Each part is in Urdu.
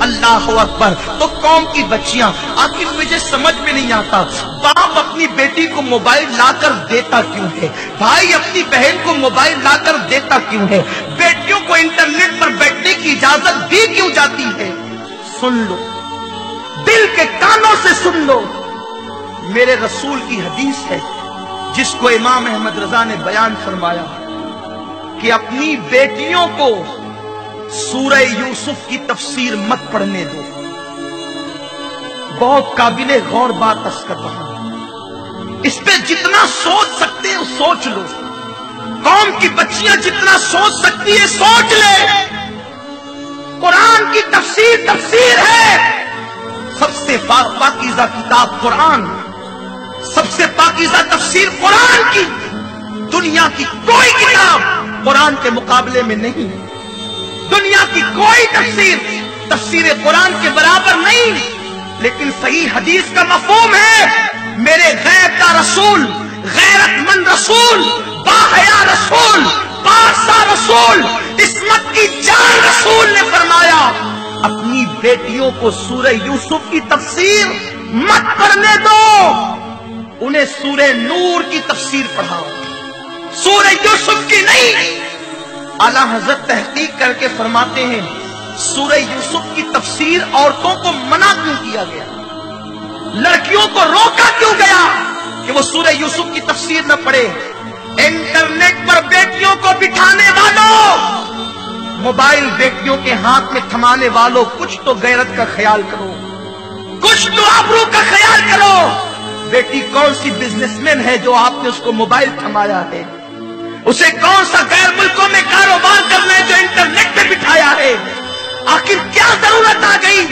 اللہ اکبر، تو قوم کی بچیاں آخر مجھے سمجھ میں نہیں آتا۔ باپ اپنی بیٹی کو موبائل لا کر دیتا کیوں ہے؟ بھائی اپنی بہن کو موبائل لا کر دیتا کیوں ہے؟ بیٹیوں کو انٹرنیٹ پر بیٹھنے کی اجازت دی کیوں جاتی ہے؟ سن لو۔ دل کے کانوں سے سن لو۔ میرے رسول کی حدیث ہے، جس کو امام احمد رضا نے بیان فرمایا کہ اپنی بیٹیوں کو سورہ یوسف کی تفسیر مت پڑھنے دو۔ بہت قابل غور بات اس کر رہا ہوں اس پہ جتنا سوچ سکتے ہو سوچ لو۔ قوم کی بچیاں جتنا سوچ سکتی ہے سوچ لے۔ قرآن کی تفسیر تفسیر ہے۔ سب سے پاکیزہ کتاب قرآن۔ سب سے پاکیزہ تفسیر قرآن کی۔ دنیا کی کوئی کتاب قرآن کے مقابلے میں نہیں ہے۔ دنیا کی کوئی تفسیر تفسیر قرآن کے برابر نہیں۔ لیکن صحیح حدیث کا مفہوم ہے، میرے غیب کا رسول، غیرت مند رسول، باحیا رسول پارسا رسول، عصمت کی جان رسول نے فرمایا، اپنی بیٹیوں کو سورہ یوسف کی تفسیر مت پڑھنے دو۔ انہیں سورہ نور کی تفسیر پڑھاؤ۔ سورہ یوسف کی نہیں اعلی حضرت تحقیق کر کے فرماتے ہیں، سورہ یوسف کی تفسیر عورتوں کو منع کیوں کیا گیا؟ لڑکیوں کو روکا کیوں گیا کہ وہ سورہ یوسف کی تفسیر نہ پڑھے؟ انٹرنیٹ پر بیٹیوں کو بٹھانے والوں! موبائل بیٹیوں کے ہاتھ میں تھمانے والوں، کچھ تو غیرت کا خیال کرو۔ کچھ تو آبرو کا خیال کرو۔ بیٹی کون سی بزنس مین ہے جو آپ نے اس کو موبائل تھمایا ہے؟ اسے کون سا غیر ملکوں میں کاروبار کرنا ہے جو انٹرنیٹ پہ بٹھایا ہے؟ آخر کیا ضرورت آ گئی؟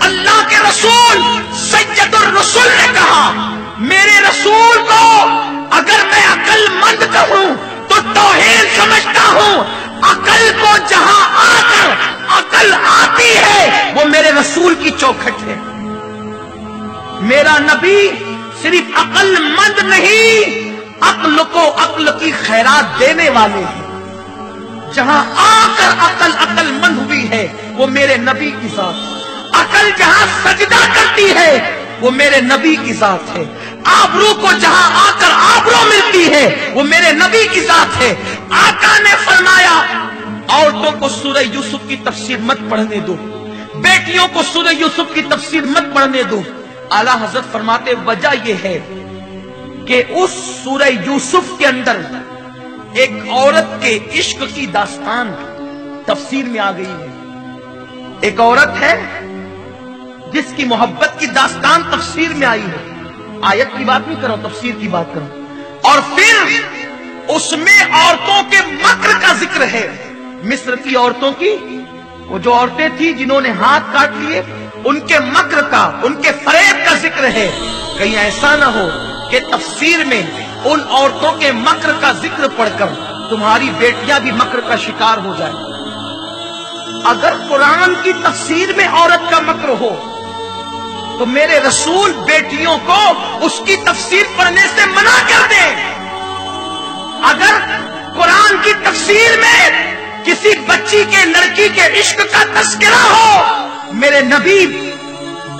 اللہ کے رسول سید الرسول نے کہا، میرے رسول کو اگر میں عقل مند کہوں، تو توہین سمجھتا ہوں، عقل کو جہاں آ کر عقل آتی ہے، وہ میرے رسول کی چوکھٹ ہے۔ میرا نبی صرف عقل مند نہیں عقل کو عقل کی خیرات دینے والے ہیں۔ جہاں آ کر عقل عقل مند ہوئی ہے، وہ میرے نبی کی ذات عقل جہاں سجدہ کرتی ہے، وہ میرے نبی کی ذات ہے۔ آبرو کو جہاں آ کر آبرو ملتی ہے، وہ میرے نبی کی ذات ہے۔ آقا نے فرمایا، عورتوں کو سورہ یوسف کی تفسیر مت پڑھنے دو۔ بیٹیوں کو سورہ یوسف کی تفسیر مت پڑھنے دو۔ اعلی حضرت فرماتے، وجہ یہ ہے کہ اس سورہ یوسف کے اندر ایک عورت کے عشق کی داستان تفسیر میں آ گئی ہے۔ ایک عورت ہے جس کی محبت کی داستان تفسیر میں آئی ہے۔ آیت کی بات نہیں کرو، تفسیر کی بات کرو۔ اور پھر اس میں عورتوں کے مکر کا ذکر ہے۔ مصر کی عورتوں کی، وہ جو عورتیں تھی جنہوں نے ہاتھ کاٹ لیے، ان کے مکر کا، ان کے فریب کا ذکر ہے۔ کہیں ایسا نہ ہو۔ کہ تفسیر میں ان عورتوں کے مکر کا ذکر پڑھ کر تمہاری بیٹیاں بھی مکر کا شکار ہو جائیں۔ اگر قرآن کی تفسیر میں عورت کا مکر ہو، تو میرے رسول بیٹیوں کو اس کی تفسیر پڑھنے سے منع کر دیں۔ اگر قرآن کی تفسیر میں کسی بچی کے لڑکی کے عشق کا تذکرہ ہو، میرے نبی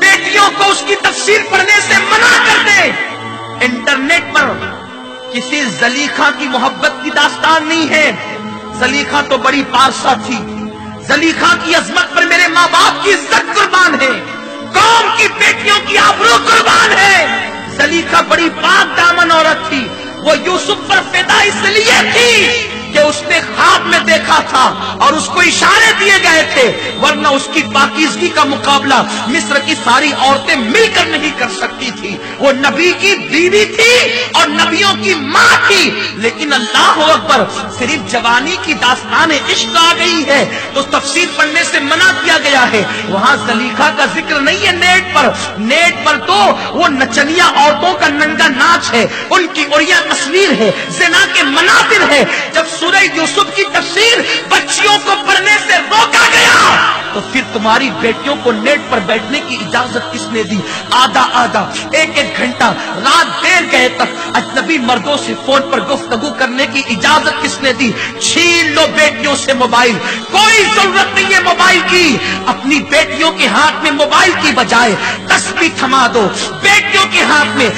بیٹیوں کو اس کی تفسیر پڑھنے سے منع کر دیں۔ انٹرنیٹ پر کسی زلیخا کی محبت کی داستان نہیں ہے۔ زلیخا تو بڑی پارسا تھی۔ زلیخا کی عظمت پر میرے ماں باپ کی عزت قربان ہے۔ قوم کی بیٹیوں کی آبرو قربان ہے۔ زلیخا بڑی پاک دامن عورت تھی۔ وہ یوسف پر پیدا اس لیے تھی اس نے خواب میں دیکھا تھا اور اس کو اشارے دیے گئے تھے، ورنہ اس کی پاکیزگی کا مقابلہ مصر کی ساری عورتیں مل کر نہیں کر سکتی تھی۔ وہ نبی کی بیوی تھی اور نبیوں کی ماں تھی۔ لیکن اللہ اکبر، صرف جوانی کی داستان عشق آ گئی ہے۔ تو تفسیر پڑھنے سے منع کیا گیا ہے۔ وہاں زلیخا کا ذکر نہیں ہے نیٹ پر نیٹ پر تو وہ نچلیا عورتوں کا ننگا ناچ ہے، ان کی اڑیا تصویر ہے، زنا کے مناظر ہے۔ جب سورہ یوسف کی تفسیر بچیوں کو تمہاری بیٹیوں کو نیٹ پر بیٹھنے کی اجازت کس نے دی؟ آدھا آدھا، ایک ایک گھنٹہ، رات دیر گئے تک اجنبی مردوں سے فون پر گفتگو کرنے کی اجازت کس نے دی؟ چھین لو بیٹیوں سے موبائل، کوئی ضرورت نہیں ہے موبائل کی۔ اپنی بیٹیوں کے ہاتھ میں موبائل کی بجائے تسبیح تھما دو۔ بیٹیوں کے ہاتھ میں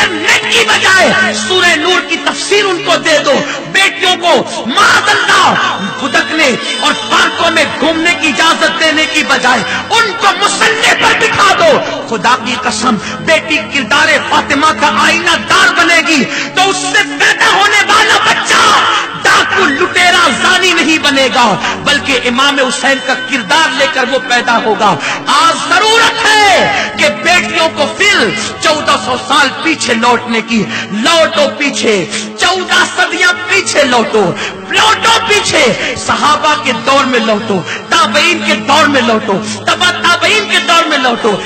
انٹرنیٹ کی بجائے سورہ نور کی تفسیر ان کو دے دو۔ بیٹیوں کو معذ اللہ بھدکنے اور پارکوں میں گھومنے کی اجازت دینے کی بجائے ان کو مسلح پر بٹھا دو۔ خدا کی قسم، بیٹی کردار فاطمہ کا آئینہ دار بنے گی تو اس سے پیدا ہو بنے گا، بلکہ امام حسین کا کردار لے کر وہ پیدا ہوگا۔ آج ضرورت ہے کہ بیٹیوں کو پھر چودہ سو سال پیچھے لوٹنے کی، لوٹو پیچھے، چودہ صدیاں پیچھے لوٹو لوٹو پیچھے۔ صحابہ کے دور میں لوٹو، تابعین کے دور میں لوٹو، تبا تابعین کے دور میں لوٹو۔